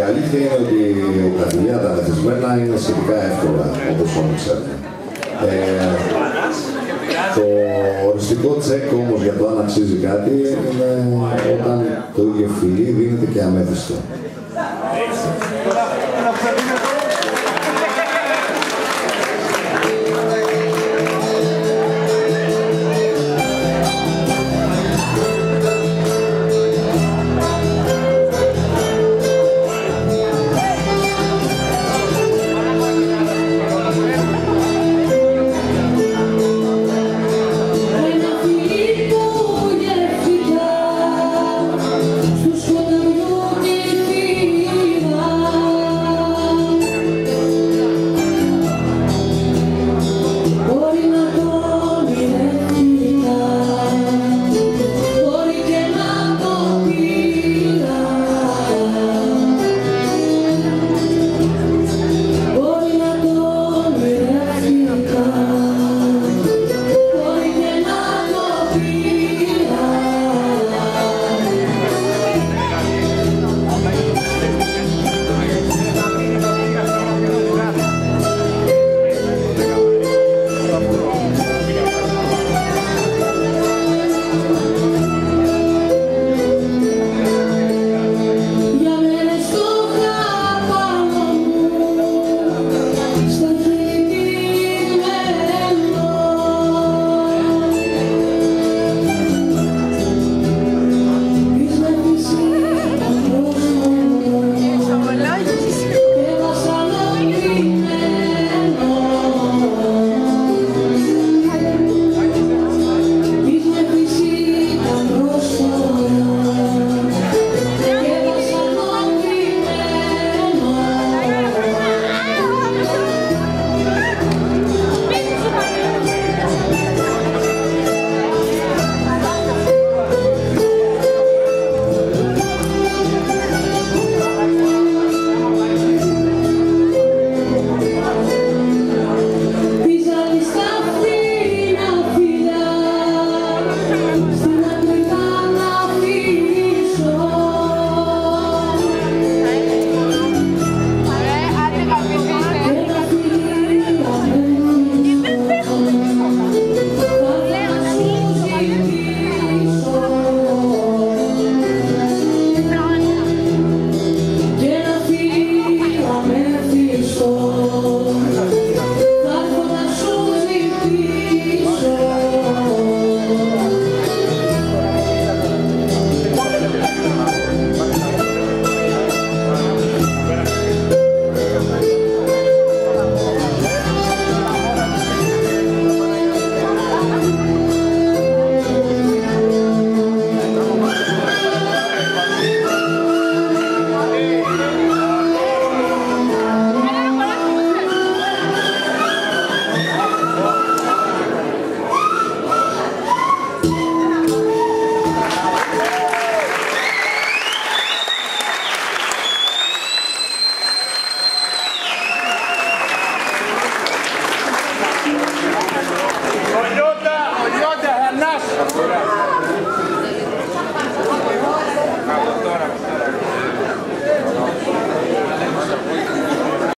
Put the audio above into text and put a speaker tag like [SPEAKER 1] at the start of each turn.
[SPEAKER 1] Η αλήθεια είναι ότι τα φιλιά τα είναι σχετικά εύκολα, όπως όλοι ξέρετε. Το οριστικό τσεκ όμως για το αν αξίζει κάτι είναι όταν το ίδιο φιλί δίνεται και αμέθιστο.